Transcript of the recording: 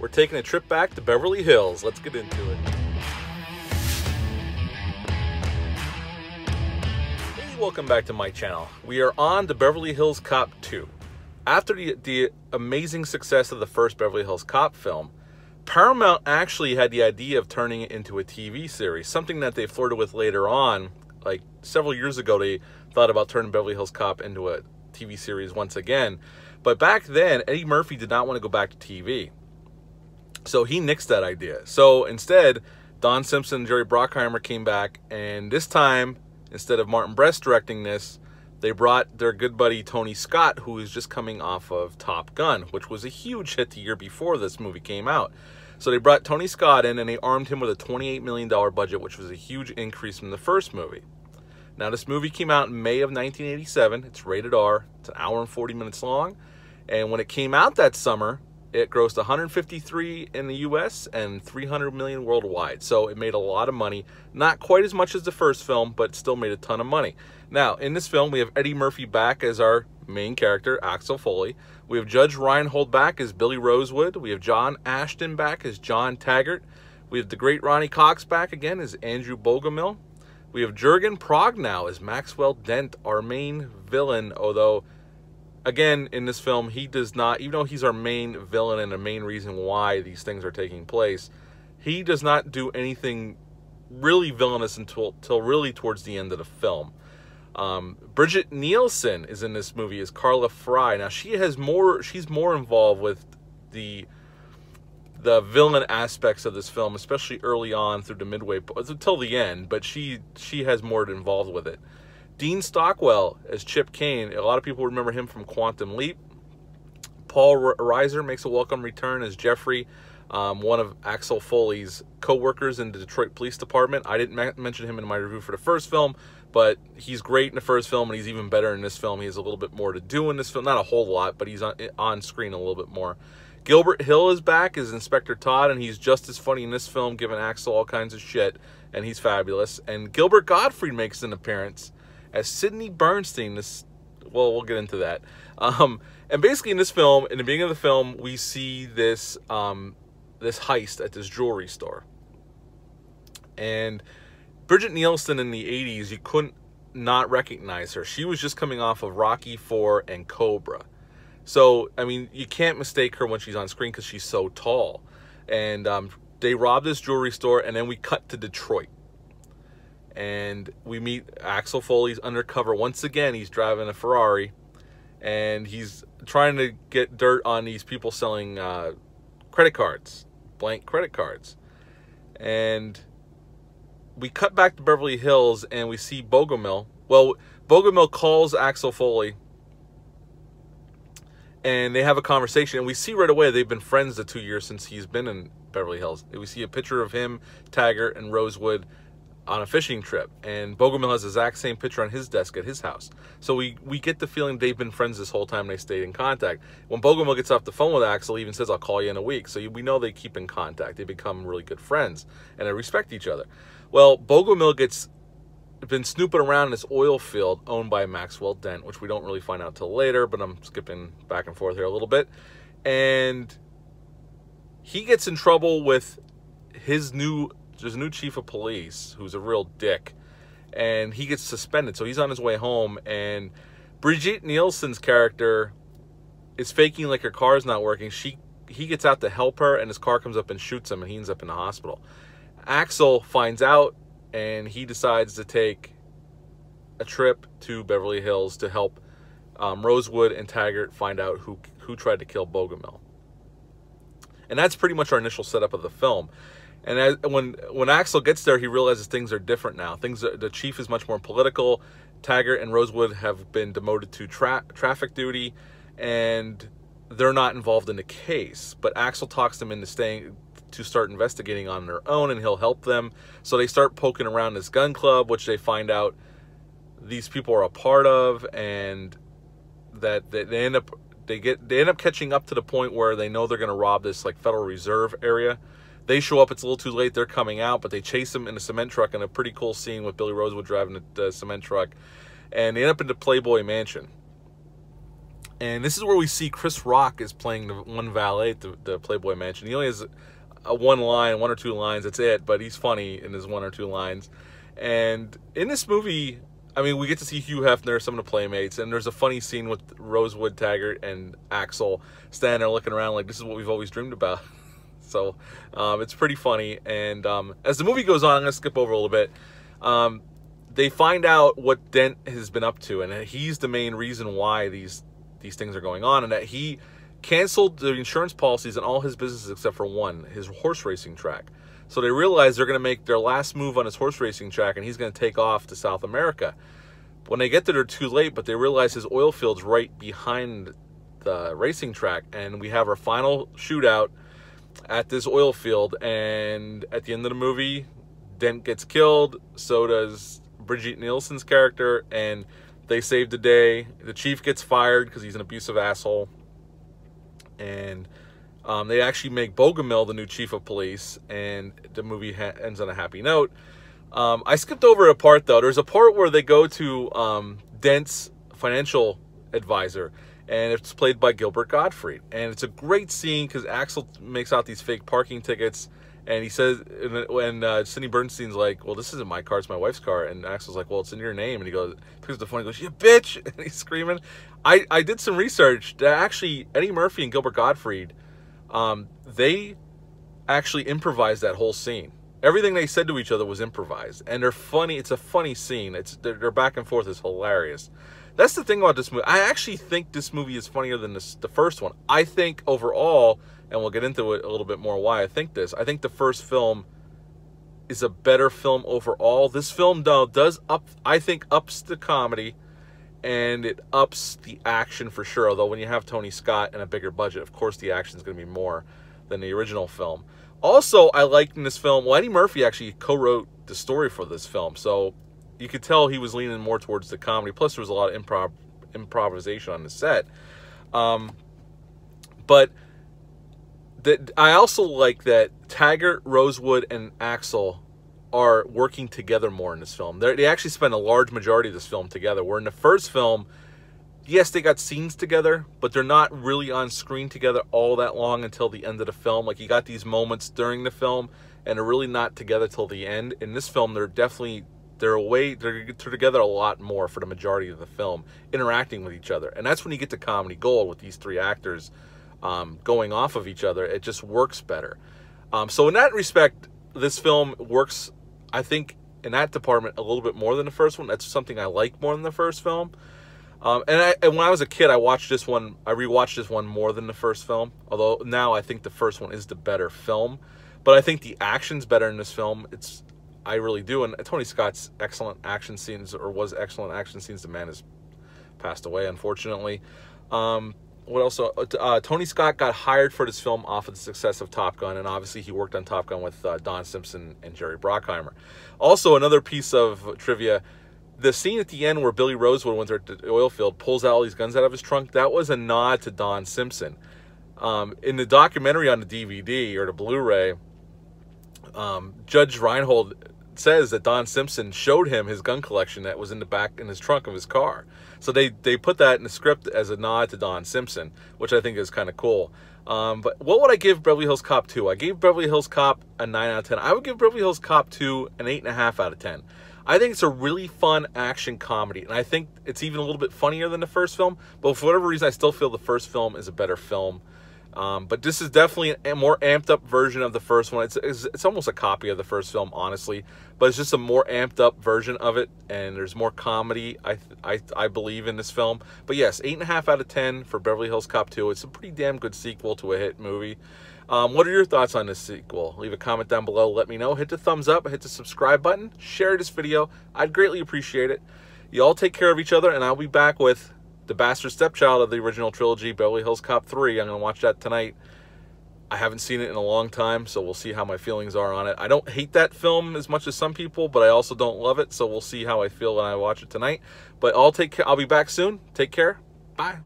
We're taking a trip back to Beverly Hills. Let's get into it. Hey, welcome back to my channel. We are on the Beverly Hills Cop 2. After the, the amazing success of the first Beverly Hills Cop film, Paramount actually had the idea of turning it into a TV series, something that they flirted with later on. Like several years ago, they thought about turning Beverly Hills Cop into a TV series once again. But back then, Eddie Murphy did not want to go back to TV. So he nixed that idea. So instead, Don Simpson and Jerry Bruckheimer came back, and this time, instead of Martin Brest directing this, they brought their good buddy Tony Scott, who was just coming off of Top Gun, which was a huge hit the year before this movie came out. So they brought Tony Scott in and they armed him with a $28 million budget, which was a huge increase from the first movie. Now, this movie came out in May of 1987. It's rated R. It's an hour and 40 minutes long. And when it came out that summer, it grossed 153 in the US and 300 million worldwide. So it made a lot of money. Not quite as much as the first film, but still made a ton of money. Now, in this film, we have Eddie Murphy back as our main character, Axel Foley. We have Judge Reinhold back as Billy Rosewood. We have John Ashton back as John Taggart. We have the great Ronny Cox back again as Andrew Bogomil. We have Jurgen Prochnow as Maxwell Dent, our main villain, although again, in this film, he does not, even though he's our main villain and the main reason why these things are taking place, he does not do anything really villainous until, until really towards the end of the film. Um, Brigitte Nielsen is in this movie as Karla Fry. Now she has more, she's more involved with the the villain aspects of this film, especially early on through the midway until the end. But she she has more involved with it. Dean Stockwell as Chip Cain. A lot of people remember him from Quantum Leap. Paul Reiser makes a welcome return as Jeffrey, um, one of Axel Foley's co-workers in the Detroit Police Department. I didn't mention him in my review for the first film, but he's great in the first film, and he's even better in this film. He has a little bit more to do in this film. Not a whole lot, but he's on, on screen a little bit more. Gilbert Hill is back as Inspector Todd, and he's just as funny in this film, giving Axel all kinds of shit, and he's fabulous. And Gilbert Gottfried makes an appearance as Sidney Bernstein. This, well, we'll get into that. Um, and basically, in this film, in the beginning of the film, we see this um, this heist at this jewelry store. And Brigitte Nielsen in the 80s, you couldn't not recognize her. She was just coming off of Rocky 4 and Cobra. So, I mean, you can't mistake her when she's on screen because she's so tall. And um, they rob this jewelry store, and then we cut to Detroit and we meet Axel Foley's undercover once again. He's driving a Ferrari, and he's trying to get dirt on these people selling uh, credit cards, blank credit cards, and we cut back to Beverly Hills and we see Bogomil. Well, Bogomil calls Axel Foley and they have a conversation and we see right away they've been friends the two years since he's been in Beverly Hills. We see a picture of him, Taggart, and Rosewood on a fishing trip, and Bogomil has the exact same picture on his desk at his house. So we we get the feeling they've been friends this whole time. They stayed in contact. When Bogomil gets off the phone with Axel, he even says, "I'll call you in a week." So we know they keep in contact. They become really good friends, and they respect each other. Well, Bogomil gets been snooping around this oil field owned by Maxwell Dent, which we don't really find out till later. But I'm skipping back and forth here a little bit, and he gets in trouble with his new there's a new chief of police who's a real dick, and he gets suspended. So he's on his way home, and Brigitte Nielsen's character is faking like her car's not working. She he gets out to help her, and his car comes up and shoots him, and he ends up in the hospital. Axel finds out, and he decides to take a trip to Beverly Hills to help um, Rosewood and Taggart find out who who tried to kill Bogomil. And that's pretty much our initial setup of the film. And as, when when Axel gets there, he realizes things are different now. Things are, the chief is much more political. Taggart and Rosewood have been demoted to tra traffic duty, and they're not involved in the case. But Axel talks them into staying to start investigating on their own, and he'll help them. So they start poking around this gun club, which they find out these people are a part of, and that they end up they get they end up catching up to the point where they know they're going to rob this like Federal Reserve area they show up, it's a little too late, they're coming out, but they chase them in a cement truck in a pretty cool scene with Billy Rosewood driving the cement truck. And they end up in the Playboy Mansion. And this is where we see Chris Rock is playing the one valet at the, the Playboy Mansion. He only has a one line, one or two lines. That's it. But he's funny in his one or two lines. And in this movie, I mean, we get to see Hugh Hefner, some of the playmates, and there's a funny scene with Rosewood Taggart and Axel standing there looking around like this is what we've always dreamed about. so um, it's pretty funny. And um, as the movie goes on, I'm to skip over a little bit. Um, they find out what Dent has been up to, and he's the main reason why these these things are going on, and that he canceled the insurance policies on all his businesses except for one, his horse racing track. So they realize they're going to make their last move on his horse racing track, and he's going to take off to South America. When they get there, they're too late, but they realize his oil field's right behind the racing track, and we have our final shootout at this oil field. And at the end of the movie, Dent gets killed, so does Brigitte Nielsen's character, and they save the day. The chief gets fired because he's an abusive asshole, and um, they actually make Bogomil the new chief of police, and the movie ends on a happy note. Um, I skipped over a part though. There's a part where they go to um, Dent's financial advisor, and it's played by Gilbert Gottfried, and it's a great scene because Axel makes out these fake parking tickets. And he says, when uh, Sidney Bernstein's like, well, this isn't my car, it's my wife's car. And Axel's like, well, it's in your name. And he goes, picks up the phone, he goes, you bitch. And he's screaming. I, I did some research that actually Eddie Murphy and Gilbert Gottfried um, they actually improvised that whole scene. Everything they said to each other was improvised, and they're funny. It's a funny scene. It's they're, back and forth is hilarious. That's the thing about this movie. I actually think this movie is funnier than this, the first one. I think overall, and we'll get into it a little bit more why I think this. I think the first film is a better film overall. This film though does up I think ups the comedy and it ups the action for sure. Although when you have Tony Scott and a bigger budget, of course the action is going to be more than the original film. Also, I liked in this film, well, Eddie Murphy actually co-wrote the story for this film, so you could tell he was leaning more towards the comedy. Plus, there was a lot of improv improvisation on the set. Um, but that I also like that Taggart, Rosewood, and Axel are working together more in this film. They're, they actually spend a large majority of this film together. Where in the first film, yes, they got scenes together, but they're not really on screen together all that long until the end of the film. Like you got these moments during the film, and they're really not together till the end. In this film, they're definitely they're away they're together a lot more for the majority of the film, interacting with each other, and that's when you get to comedy gold with these three actors um, going off of each other. It just works better. Um, so in that respect, this film works I think in that department a little bit more than the first one. That's something I like more than the first film. Um, and, I, and when I was a kid, I watched this one. I rewatched this one more than the first film. Although now I think the first one is the better film, but I think the action's better in this film. It's I really do. And Tony Scott's excellent action scenes, or was excellent action scenes. The man has passed away, unfortunately. Um, what else? Uh, uh, Tony Scott got hired for this film off of the success of Top Gun, and obviously he worked on Top Gun with uh, Don Simpson and Jerry Bruckheimer. Also, another piece of trivia: the scene at the end where Billy Rosewood, when they're at the oil field, pulls out all these guns out of his trunk. That was a nod to Don Simpson. Um, in the documentary on the DVD or the Blu-ray, um, Judge Reinhold says that Don Simpson showed him his gun collection that was in the back in his trunk of his car. So they they put that in the script as a nod to Don Simpson, which I think is kind of cool. Um, but what would I give Beverly Hills Cop 2? I gave Beverly Hills Cop a 9 out of 10. I would give Beverly Hills Cop 2 an 8.5 out of 10. I think it's a really fun action comedy, and I think it's even a little bit funnier than the first film. But for whatever reason, I still feel the first film is a better film. Um, but this is definitely a more amped up version of the first one. It's, it's, it's almost a copy of the first film, honestly, but it's just a more amped up version of it, and there's more comedy. I I, I believe in this film. But yes, eight and a half out of ten for Beverly Hills Cop 2. It's a pretty damn good sequel to a hit movie. Um, what are your thoughts on this sequel? Leave a comment down below. Let me know. Hit the thumbs up. Hit the subscribe button. Share this video. I'd greatly appreciate it. You all take care of each other, and I'll be back with the Bastard Stepchild of the original trilogy, Beverly Hills Cop 3. I'm going to watch that tonight. I haven't seen it in a long time, so we'll see how my feelings are on it. I don't hate that film as much as some people, but I also don't love it, so we'll see how I feel when I watch it tonight. But I'll take care. I'll be back soon. Take care. Bye.